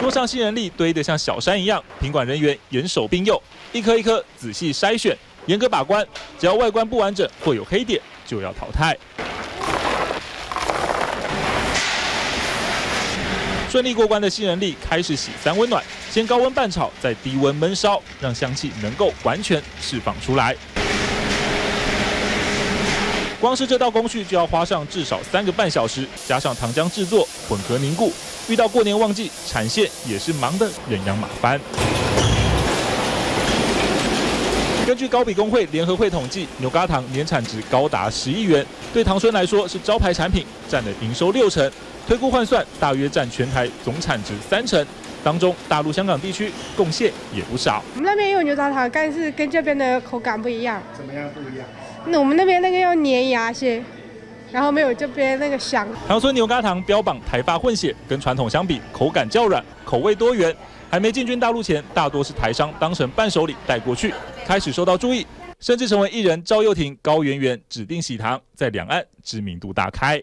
桌上杏仁粒堆得像小山一样，品管人员严守并用，一颗一颗仔细筛选，严格把关，只要外观不完整或有黑点，就要淘汰。顺利过关的杏仁粒开始洗三温暖，先高温拌炒，再低温焖烧，让香气能够完全释放出来。光是这道工序就要花上至少三个半小时，加上糖浆制作、混合凝固，遇到过年旺季，产线也是忙得人仰马翻。根据高比工会联合会统计，牛轧糖年产值高达十亿元，对唐村来说是招牌产品，占了营收六成，推估换算大约占全台总产值三成。当中，大陆、香港地区贡献也不少。我们那边也有牛轧糖，但是跟这边的口感不一样。怎么样不一样？那我们那边那个要粘牙些，然后没有这边那个香。唐村牛轧糖标榜台发混血，跟传统相比，口感较软，口味多元。还没进军大陆前，大多是台商当成伴手礼带过去，开始受到注意，甚至成为艺人赵又廷、高圆圆指定喜糖，在两岸知名度大开。